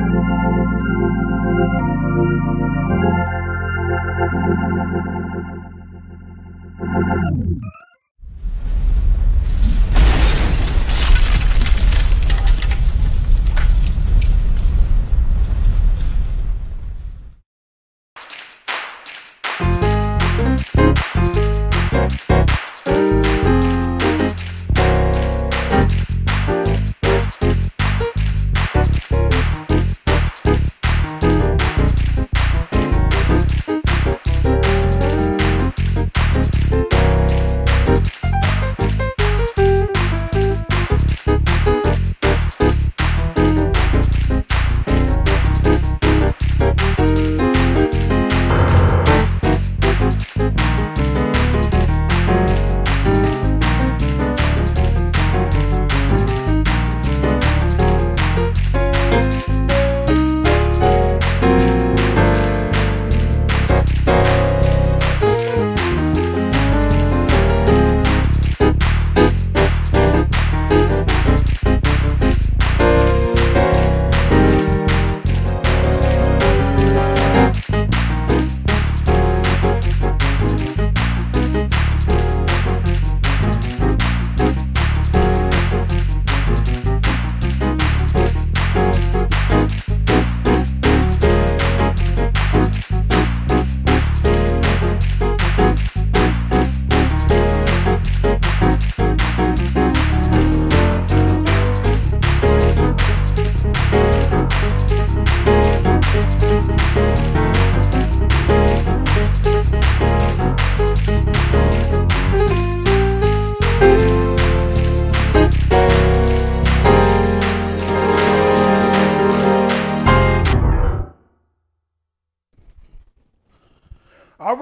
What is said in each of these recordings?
All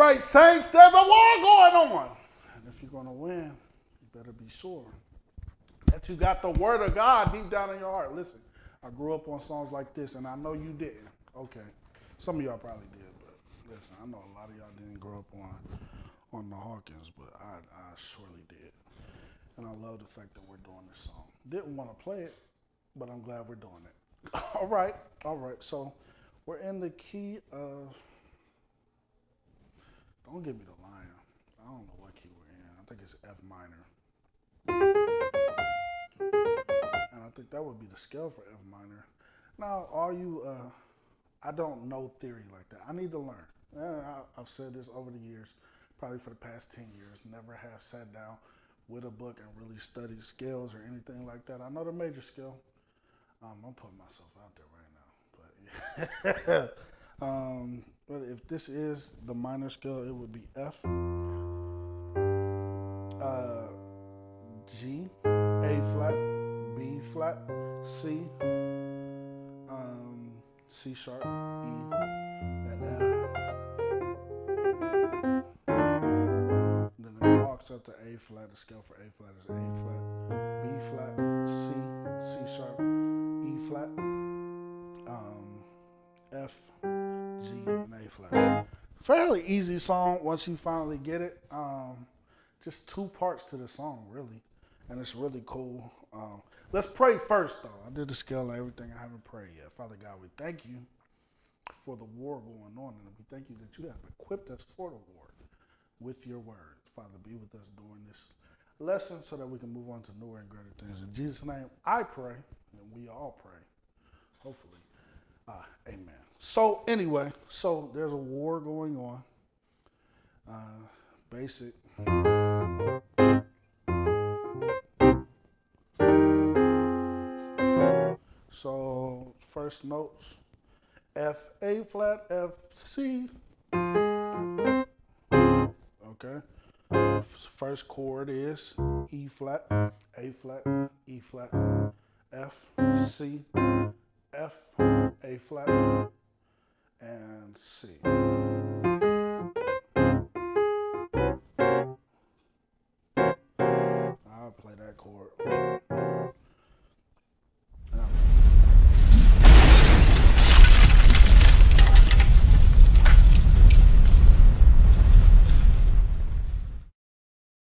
right, Saints, there's a war going on. And if you're going to win, you better be sure that you got the word of God deep down in your heart. Listen, I grew up on songs like this, and I know you didn't. Okay. Some of y'all probably did, but listen, I know a lot of y'all didn't grow up on on the Hawkins, but I, I surely did. And I love the fact that we're doing this song. Didn't want to play it, but I'm glad we're doing it. all right, all right. So we're in the key of don't give me the lion. I don't know what key we're in. I think it's F minor. And I think that would be the scale for F minor. Now, are you, uh, I don't know theory like that. I need to learn. I, I've said this over the years, probably for the past 10 years. Never have sat down with a book and really studied scales or anything like that. I know the major scale. Um, I'm putting myself out there right now. But yeah. um, but if this is the minor scale, it would be F, uh, G, A flat, B flat, C, um, C sharp, E, and F. Then it walks up to A flat. The scale for A flat is A flat, B flat, C, C sharp, E flat, um, F. Flat. Fairly easy song once you finally get it. Um, just two parts to the song, really, and it's really cool. Um, let's pray first, though. I did the scale and everything. I haven't prayed yet. Father God, we thank you for the war going on, and we thank you that you have equipped us for the war with your word. Father, be with us during this lesson so that we can move on to newer and greater things. In Jesus' name, I pray, and we all pray, hopefully. So anyway, so there's a war going on. Uh, basic. So first notes, F A flat, F C, Okay. First chord is E flat, A flat, E flat, F, C, F, A flat.